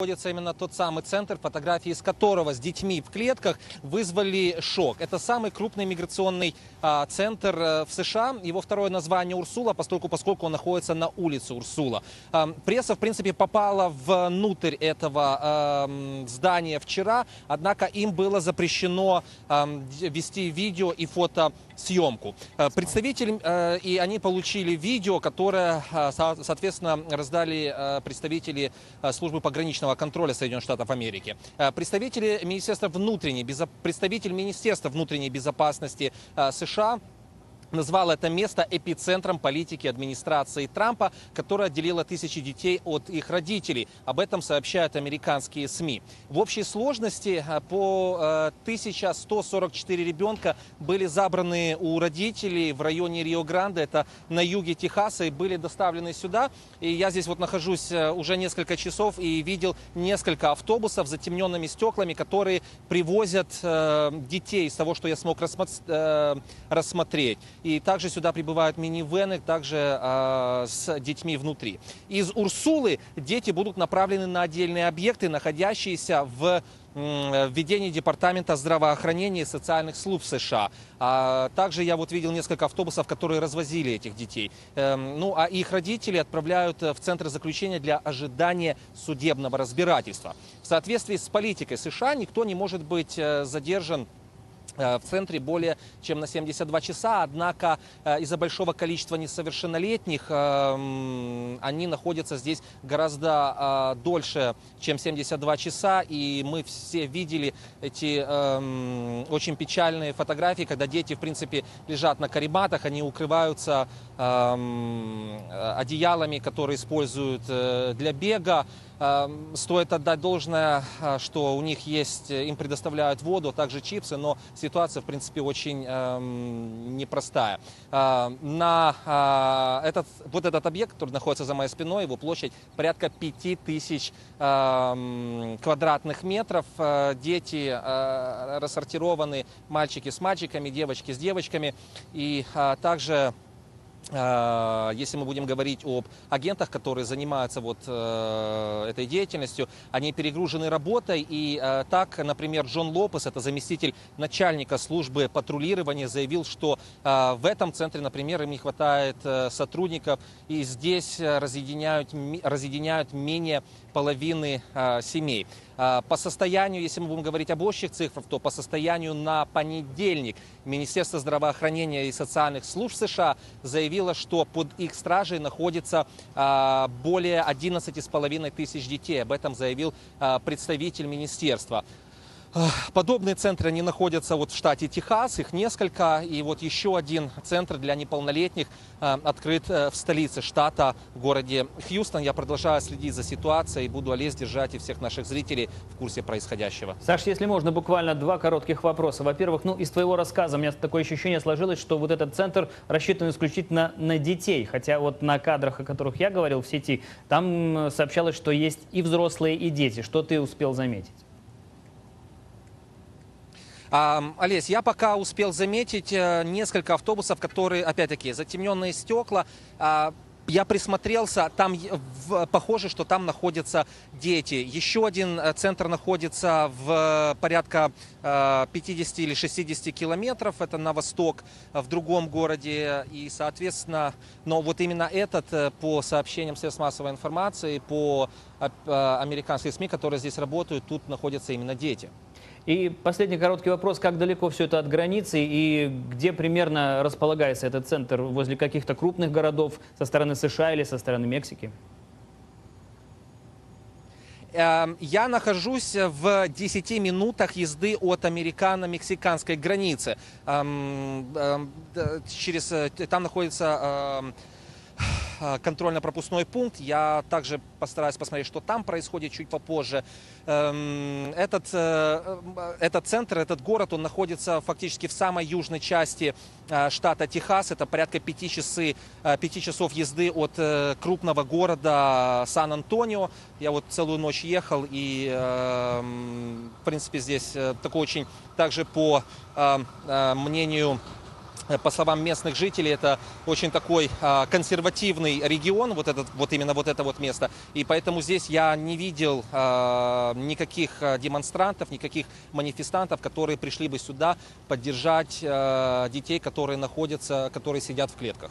находится именно тот самый центр, фотографии из которого с детьми в клетках вызвали шок. Это самый крупный миграционный а, центр э, в США. Его второе название Урсула, поскольку, поскольку он находится на улице Урсула. А, пресса, в принципе, попала внутрь этого а, здания вчера, однако им было запрещено а, вести видео и фотосъемку. А, представитель, а, и они получили видео, которое, а, со- соответственно, раздали а, представители а, службы пограничного контроля Соединенных Штатов Америки. А, Представители Министерства внутренней, представитель Министерства внутренней безопасности а, США назвал это место эпицентром политики администрации Трампа, которая отделила тысячи детей от их родителей. Об этом сообщают американские СМИ. В общей сложности э, по э, 1144 ребенка были забраны у родителей в районе Рио-Гранде, это на юге Техаса, и были доставлены сюда. И я здесь вот нахожусь э, уже несколько часов и видел несколько автобусов с затемненными стеклами, которые привозят э, детей из того, что я смог рассмо- э, рассмотреть. И также сюда прибывают минивены, также э, с детьми внутри. Из Урсулы дети будут направлены на отдельные объекты, находящиеся в введении Департамента здравоохранения и социальных служб США. А также я вот видел несколько автобусов, которые развозили этих детей. Эм, ну, а их родители отправляют в центры заключения для ожидания судебного разбирательства. В соответствии с политикой США никто не может быть э, задержан в центре более чем на 72 часа, однако э, из-за большого количества несовершеннолетних э, м, они находятся здесь гораздо э, дольше, чем 72 часа, и мы все видели эти э, м, очень печальные фотографии, когда дети, в принципе, лежат на карематах, они укрываются э, м, одеялами, которые используют э, для бега, Эм, Стоит отдать должное, э, что у них есть, э, им предоставляют воду, также чипсы, но ситуация, в принципе, очень эм, непростая. Э, На э, этот, вот этот объект, который находится за моей спиной, его площадь порядка 5000 эм, квадратных метров. Э, Дети э, рассортированы, мальчики с мальчиками, девочки с девочками. И э, также Э, если мы будем говорить об агентах, которые занимаются вот э, этой деятельностью, они перегружены работой. И э, так, например, Джон Лопес, это заместитель начальника службы патрулирования, заявил, что э, в этом центре, например, им не хватает сотрудников, и здесь разъединяют, разъединяют менее половины э, семей. А, По состоянию, если мы будем говорить об общих цифрах, то по состоянию на понедельник Министерство здравоохранения и социальных служб США заявило, что под их стражей находится а, более 11,5 тысяч детей. Об этом заявил а, представитель министерства. Подобные центры, они находятся вот в штате Техас, их несколько, и вот еще один центр для неполнолетних э, открыт э, в столице штата, в городе Хьюстон. Я продолжаю следить за ситуацией и буду, Олесь, держать и всех наших зрителей в курсе происходящего. Саш, если можно, буквально два коротких вопроса. Во-первых, ну, из твоего рассказа у меня такое ощущение сложилось, что вот этот центр рассчитан исключительно на детей. Хотя вот на кадрах, о которых я говорил в сети, там м, сообщалось, что есть и взрослые, и дети. Что ты успел заметить? Олесь, я пока успел заметить э, несколько автобусов, которые, опять-таки, затемненные стекла. А, Я присмотрелся, там похоже, что там находятся дети. Еще один э, центр находится в порядка э, 50 или 60 километров, это на восток, в другом городе. И, соответственно, но вот именно этот, по сообщениям средств массовой информации, по американских СМИ, которые здесь работают, тут находятся именно дети. И последний короткий вопрос. Как далеко все это от границы и где примерно располагается этот центр? Возле каких-то крупных городов со стороны США или со стороны Мексики? Эм, Я нахожусь в 10 минутах езды от американо-мексиканской границы. Эм, эм, Через, э, там находится контрольно-пропускной пункт. Я также постараюсь посмотреть, что там происходит чуть попозже. Эм, Этот, э, э, этот центр, этот город, он находится фактически в самой южной части э, штата Техас. Это порядка пяти, часы, э, пяти часов езды от крупного города Сан-Антонио. Я вот целую ночь ехал и, эм, в принципе, здесь такой очень, также по мнению По словам местных жителей, это очень такой а, консервативный регион, вот, этот, вот именно вот это вот место. И поэтому здесь я не видел а, никаких а, демонстрантов, никаких манифестантов, которые пришли бы сюда поддержать детей, которые находятся, которые сидят в клетках.